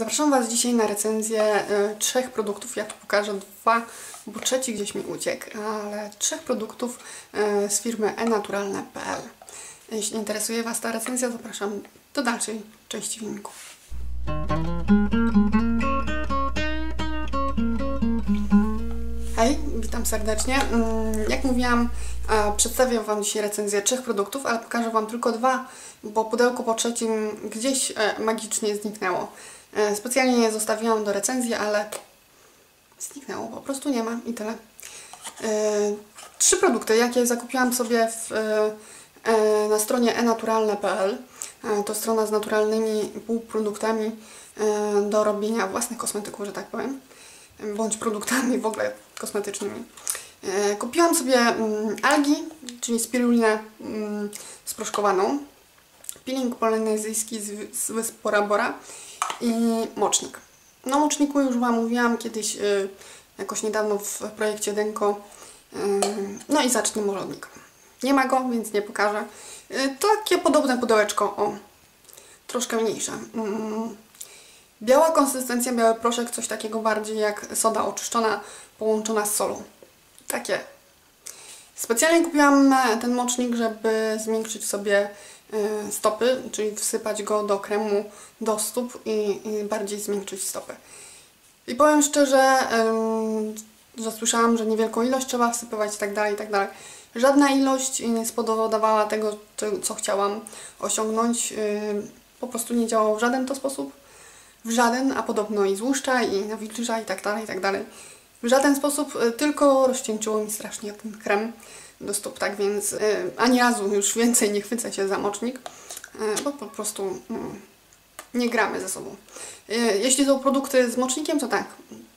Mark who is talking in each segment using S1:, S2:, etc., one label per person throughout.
S1: Zapraszam Was dzisiaj na recenzję y, trzech produktów. Ja tu pokażę dwa, bo trzeci gdzieś mi uciekł, ale trzech produktów y, z firmy enaturalne.pl. Jeśli interesuje Was ta recenzja, zapraszam do dalszej części filmiku. Hej, witam serdecznie. Mm, Jak mówiłam, e, przedstawię Wam dzisiaj recenzję trzech produktów, ale pokażę Wam tylko dwa, bo pudełko po trzecim gdzieś e, magicznie zniknęło. E, Specjalnie je zostawiłam do recenzji, ale zniknęło, po prostu nie ma i tyle. E, Trzy produkty, jakie zakupiłam sobie w, e, na stronie enaturalne.pl. To strona z naturalnymi półproduktami do robienia własnych kosmetyków, że tak powiem bądź produktami w ogóle kosmetycznymi. Kupiłam sobie mm, algi, czyli spirulinę mm, sproszkowaną, peeling polinezyjski z, wysp Bora i mocznik. No moczniku już Wam mówiłam kiedyś y, jakoś niedawno w projekcie Denko. Y, no i od niego. Nie ma go, więc nie pokażę. Y, takie podobne pudełeczko, o, troszkę mniejsze. Mm, Biała konsystencja, biały proszek, coś takiego bardziej jak soda oczyszczona połączona z solą. Takie. Specjalnie kupiłam e, ten mocznik, żeby zmiękczyć sobie stopy, czyli wsypać go do kremu do stóp i, i bardziej zmiękczyć stopy. I powiem szczerze, em, że słyszałam, że niewielką ilość trzeba wsypywać i tak dalej, i tak dalej. Żadna ilość nie spowodowała tego, co- chciałam osiągnąć. Ym, Po prostu nie działało w żaden to sposób w żaden, a podobno i złuszcza, i nawilża, i tak dalej, i tak dalej. W żaden sposób, y, tylko rozcieńczyło mi strasznie ten krem do stóp, tak więc y, ani razu już więcej nie chwycę się za mocznik, y, bo po prostu mm, nie gramy ze sobą. Y, Jeśli są produkty z mocznikiem, to tak,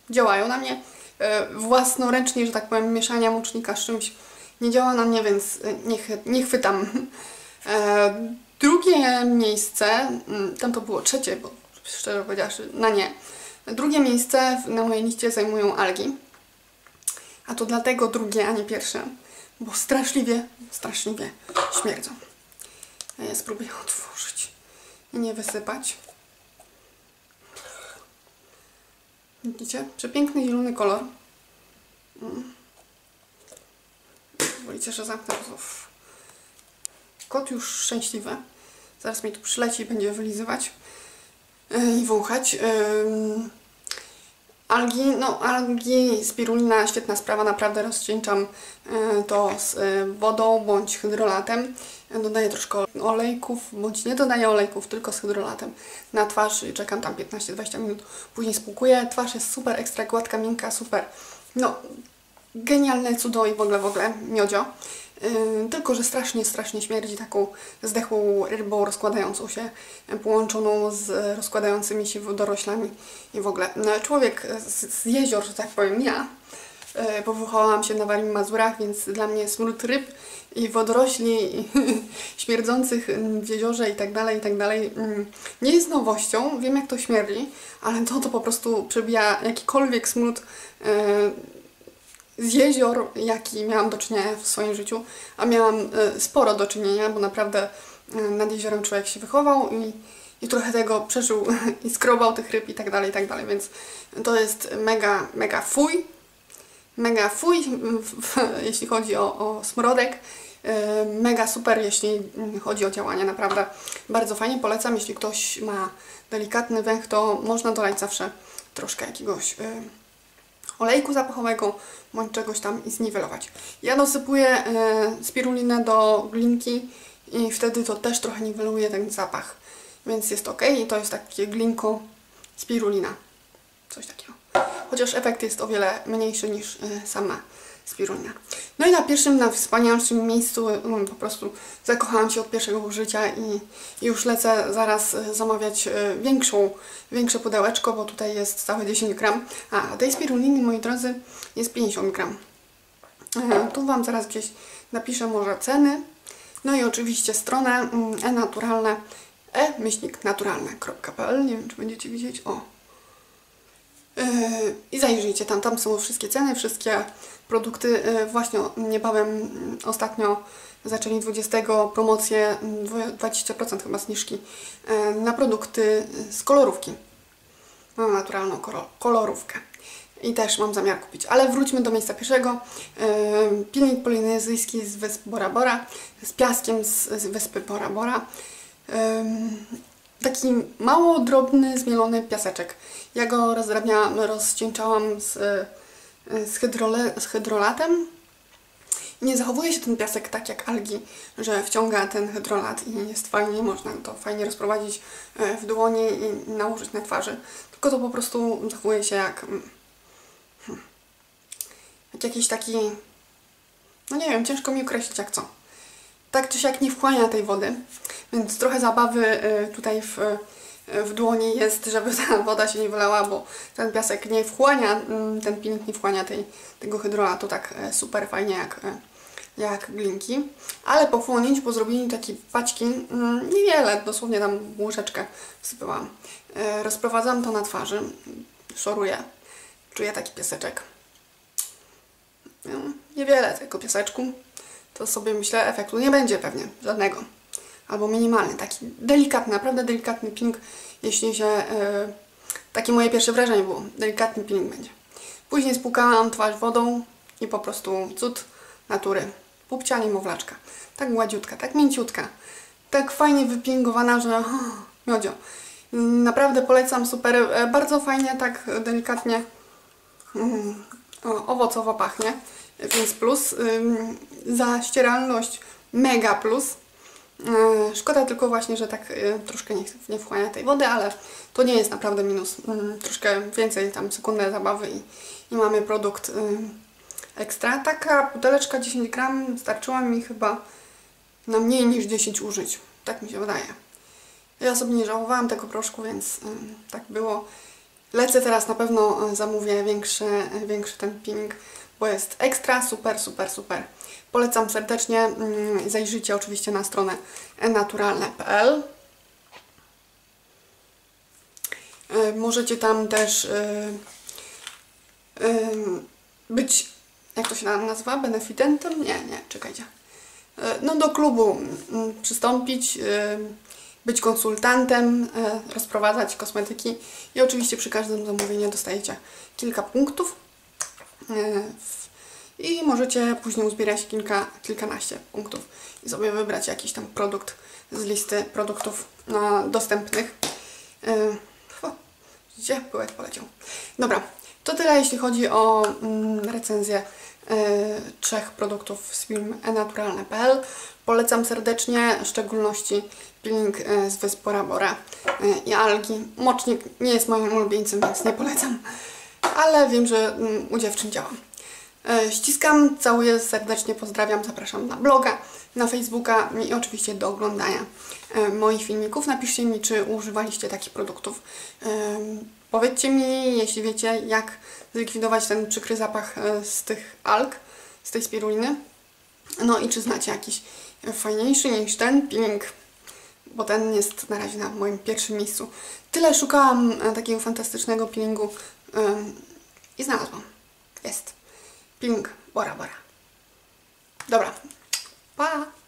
S1: działają na mnie. Własnoręcznie, że tak powiem, mieszania mocznika z czymś nie działa na mnie, więc nie, nie chwytam. Drugie miejsce, mm, tam to było trzecie, bo szczerze powiedziawszy, na nie. Drugie miejsce na mojej liście zajmują algi. A to dlatego drugie, a nie pierwsze, bo straszliwie, straszliwie śmierdzą. Ja je spróbuję otworzyć i nie wysypać. Widzicie? Przepiękny zielony kolor. Mm. Pozwolicie, że zamknę rozów. Kot już szczęśliwy. Zaraz mi tu przyleci i będzie wylizywać yy, i wąchać. Algi, no algi, spirulina, świetna sprawa, naprawdę rozcieńczam yy, to z yy, wodą bądź hydrolatem. Yy, Dodaję troszkę olejków, bądź nie dodaję olejków, tylko z hydrolatem na twarz i czekam tam 15-20 minut. Później spłukuję. Twarz jest super, ekstra gładka, miękka, super. No, genialne cudo i w ogóle, w ogóle, miodzio. Tylko, że strasznie, strasznie śmierdzi taką zdechłą rybą rozkładającą się, połączoną z rozkładającymi się wodoroślami i w ogóle. No, człowiek z, z jezior, że tak powiem, ja, bo wychowałam się na Warim Mazurach, więc dla mnie smród ryb i wodorośli i śmierdzących w jeziorze i tak dalej, i tak dalej, mm, nie jest nowością. Wiem, jak to śmierdzi, ale to to po prostu przebija jakikolwiek smród yy, z jezior, jaki miałam do czynienia w swoim życiu, a miałam e, sporo do czynienia, bo naprawdę e, nad jeziorem człowiek się wychował i, i trochę tego przeżył i skrobał tych ryb i tak dalej, i tak dalej, więc to jest mega, mega fuj, mega fuj, jeśli chodzi o, o smrodek, e, mega super, jeśli chodzi o działanie, naprawdę bardzo fajnie, polecam, jeśli ktoś ma delikatny węch, to można dolać zawsze troszkę jakiegoś olejku zapachowego bądź czegoś tam i zniwelować. Ja dosypuję e, spirulinę do glinki i wtedy to też trochę niweluje ten zapach, więc jest ok i to jest takie glinko spirulina, coś takiego. Chociaż efekt jest o wiele mniejszy niż e, sama spirulina. No i na pierwszym, na wspanialszym miejscu mm, po prostu zakochałam się od pierwszego użycia i, już lecę zaraz e, zamawiać e, większą, większe pudełeczko, bo tutaj jest całe 10 gram, a tej spiruliny, moi drodzy, jest 50 gram. E, Tu Wam zaraz gdzieś napiszę może ceny. No i oczywiście stronę mm, e-naturalne e-naturalne.pl Nie wiem, czy będziecie widzieć. O, I zajrzyjcie tam, tam są wszystkie ceny, wszystkie produkty. Yy, Właśnie niebawem ostatnio zaczęli 20 promocję, mm, dwu- 20% chyba zniżki yy, na produkty z kolorówki. Mam naturalną kolorówkę. I też mam zamiar kupić. Ale wróćmy do miejsca pierwszego. Yy, pilnik polinezyjski z wysp Bora Bora. Z piaskiem z wyspy Bora Bora. Taki mało drobny, zmielony piaseczek. Ja go rozrabiałam, rozcieńczałam z, z, hydrole, z hydrolatem. Nie zachowuje się ten piasek tak jak algi, że wciąga ten hydrolat i jest fajnie, można to fajnie rozprowadzić e, w dłonie i nałożyć na twarzy. Tylko to po prostu zachowuje się jak, mm, hmm, jak jakiś taki, no nie wiem, ciężko mi określić jak co. Tak czy siak nie wchłania tej wody, więc trochę zabawy e, tutaj w, w dłoni jest, żeby ta woda się nie wylała, bo ten piasek nie wchłania, mm, ten pilnik nie wchłania tej, tego hydrolatu tak e, super fajnie jak jak glinki, ale po wchłonięciu, po zrobieniu takiej paćki, mm, niewiele, dosłownie tam łyżeczkę wsypałam. E, rozprowadzam to na twarzy, szoruję, czuję taki pieseczek. No, niewiele tego piaseczku, to sobie myślę efektu nie będzie pewnie, żadnego. Albo minimalny, taki delikatny, naprawdę delikatny ping, jeśli się... Yy, takie moje pierwsze wrażenie było, delikatny peeling będzie. Później spłukałam twarz wodą i po prostu cud natury pupcia niemowlaczka. Tak gładziutka, tak mięciutka. Tak fajnie wypingowana, że oh, miodzio. Naprawdę polecam, super. E, bardzo fajnie, tak delikatnie mm, owocowo pachnie. Więc plus. za ścieralność mega plus. E, szkoda tylko właśnie, że tak e, troszkę nie, nie wchłania tej wody, ale to nie jest naprawdę minus. Mm, troszkę więcej tam sekundę zabawy i, i mamy produkt ekstra. Taka buteleczka 10 gram starczyła mi chyba na mniej niż 10 użyć. Tak mi się wydaje. Ja sobie nie żałowałam tego proszku, więc tak było. Lecę teraz na pewno y, zamówię większy, większy ten ping, bo jest ekstra, super, super, super. Polecam serdecznie. Zajrzyjcie oczywiście na stronę naturalne.pl. Y, możecie tam też yy, yy, być jak to się nazywa, beneficentem? Nie, nie, czekajcie. No do klubu mm, przystąpić, być konsultantem, rozprowadzać kosmetyki i oczywiście przy każdym zamówieniu dostajecie kilka punktów i możecie później uzbierać kilka, kilkanaście punktów i sobie wybrać jakiś tam produkt z listy produktów dostępnych. Gdzie? Pyłek poleciał. Dobra, to tyle jeśli chodzi o mm, recenzję E, trzech produktów z firmy enaturalne.pl. Polecam serdecznie, w szczególności peeling e, z wysp Bora e, i algi. Mocznik nie jest moim ulubieńcem, więc nie polecam, ale wiem, że mm, u dziewczyn działam. Ściskam, całuję serdecznie, pozdrawiam, zapraszam na bloga, na Facebooka i oczywiście do oglądania moich filmików. Napiszcie mi, czy używaliście takich produktów. Powiedzcie mi, jeśli wiecie, jak zlikwidować ten przykry zapach e, z tych alg, z tej spiruliny. No i czy znacie jakiś fajniejszy niż ten peeling, bo ten jest na razie na moim pierwszym miejscu. Tyle szukałam e, takiego fantastycznego peelingu i znalazłam. Jest. Peeling Bora Bora. Dobra. Pa!